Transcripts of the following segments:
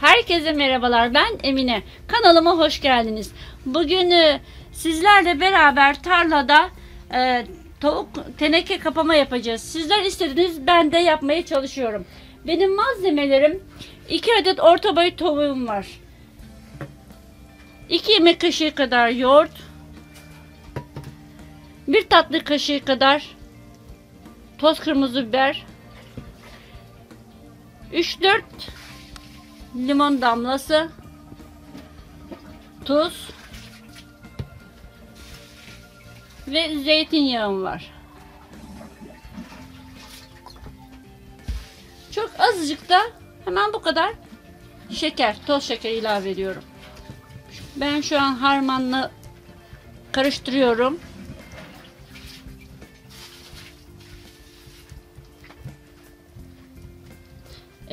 Herkese merhabalar. Ben Emine. Kanalıma hoş geldiniz. Bugün e, sizlerle beraber tarlada e, tavuk teneke kapama yapacağız. Sizler istediniz ben de yapmaya çalışıyorum. Benim malzemelerim 2 adet orta boy tavuğum var. 2 yemek kaşığı kadar yoğurt. 1 tatlı kaşığı kadar toz kırmızı biber. 3-4 limon damlası, tuz ve zeytinyağım var. Çok azıcık da hemen bu kadar şeker, toz şeker ilave ediyorum. Ben şu an harmanla karıştırıyorum.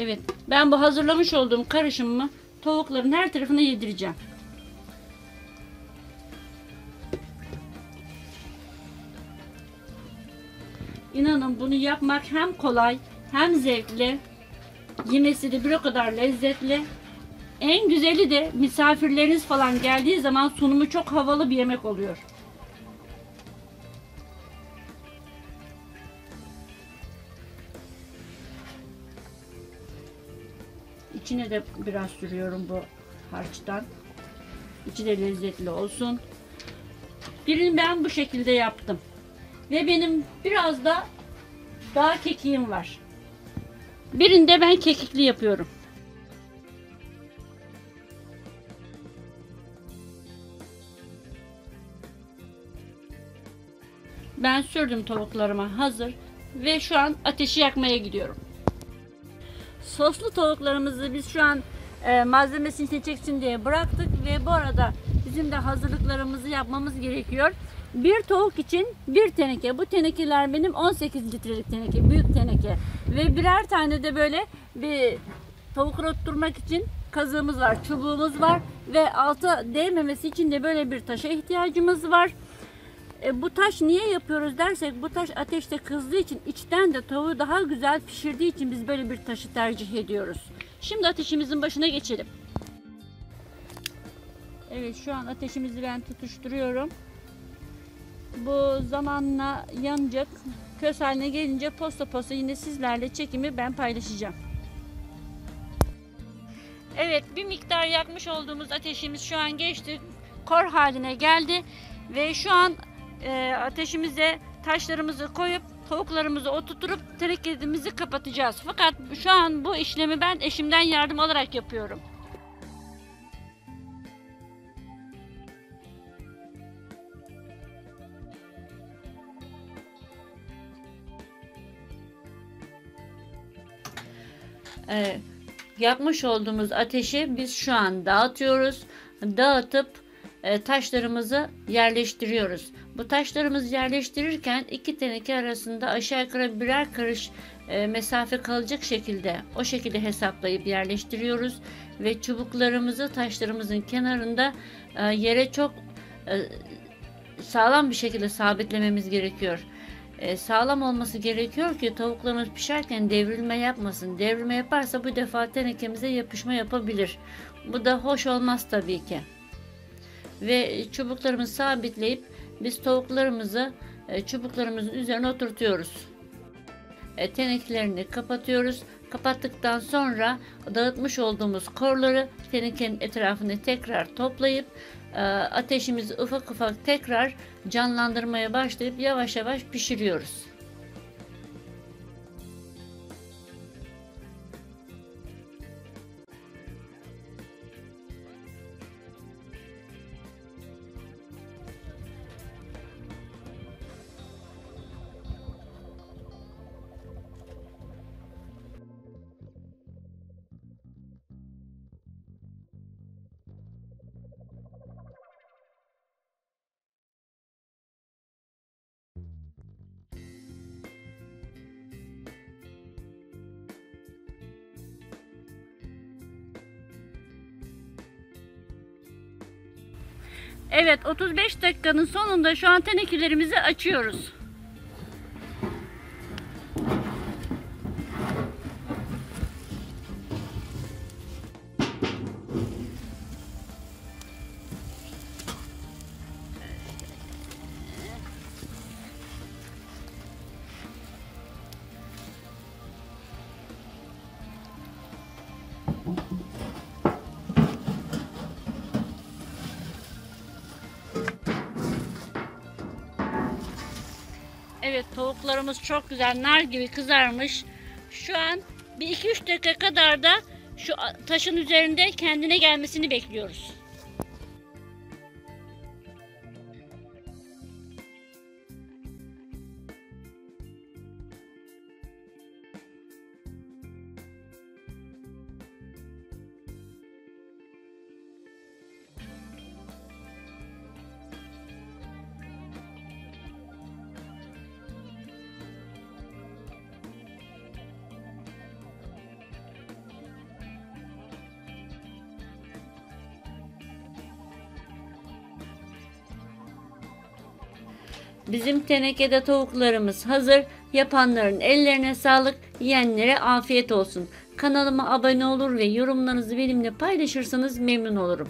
Evet. Ben bu hazırlamış olduğum karışımımı tavukların her tarafına yedireceğim. İnanın bunu yapmak hem kolay hem zevkli. Yemesi de bir o kadar lezzetli. En güzeli de misafirleriniz falan geldiği zaman sunumu çok havalı bir yemek oluyor. İçine de biraz sürüyorum bu harçtan. İçi de lezzetli olsun. Birini ben bu şekilde yaptım. Ve benim biraz da daha kekiğim var. Birinde ben kekikli yapıyorum. Ben sürdüm tavuklarıma hazır ve şu an ateşi yakmaya gidiyorum. Soslu tavuklarımızı biz şu an e, malzemesini seçeceksin diye bıraktık ve bu arada bizim de hazırlıklarımızı yapmamız gerekiyor. Bir tavuk için bir teneke. Bu tenekeler benim 18 litrelik teneke, büyük teneke. Ve birer tane de böyle bir tavuk rotturmak için kazığımız var, çubuğumuz var ve alta değmemesi için de böyle bir taşa ihtiyacımız var. E, bu taş niye yapıyoruz dersek bu taş ateşte kızdığı için içten de tavuğu daha güzel pişirdiği için biz böyle bir taşı tercih ediyoruz. Şimdi ateşimizin başına geçelim. Evet şu an ateşimizi ben tutuşturuyorum. Bu zamanla yanacak. Köz haline gelince posta posta yine sizlerle çekimi ben paylaşacağım. Evet bir miktar yakmış olduğumuz ateşimiz şu an geçti. Kor haline geldi. Ve şu an e, ateşimize taşlarımızı koyup tavuklarımızı oturtup tenekemizi kapatacağız. Fakat şu an bu işlemi ben eşimden yardım alarak yapıyorum. Ee, yapmış olduğumuz ateşi biz şu an dağıtıyoruz. Dağıtıp taşlarımızı yerleştiriyoruz. Bu taşlarımızı yerleştirirken iki teneke arasında aşağı yukarı birer karış e, mesafe kalacak şekilde o şekilde hesaplayıp yerleştiriyoruz ve çubuklarımızı taşlarımızın kenarında e, yere çok sağlam bir şekilde sabitlememiz gerekiyor. Sağlam olması gerekiyor ki tavuklarımız pişerken devrilme yapmasın. Devrilme yaparsa bu defa tenekemize yapışma yapabilir. Bu da hoş olmaz tabii ki ve çubuklarımızı sabitleyip biz tavuklarımızı e, çubuklarımızın üzerine oturtuyoruz. E, tenekelerini kapatıyoruz. Kapattıktan sonra dağıtmış olduğumuz korları tenekenin etrafını tekrar toplayıp e, ateşimizi ufak ufak tekrar canlandırmaya başlayıp yavaş yavaş pişiriyoruz. Evet 35 dakikanın sonunda şu an tenekelerimizi açıyoruz. Evet tavuklarımız çok güzel nar gibi kızarmış. Şu an bir 2-3 dakika kadar da şu taşın üzerinde kendine gelmesini bekliyoruz. Bizim tenekede tavuklarımız hazır. Yapanların ellerine sağlık, yiyenlere afiyet olsun. Kanalıma abone olur ve yorumlarınızı benimle paylaşırsanız memnun olurum.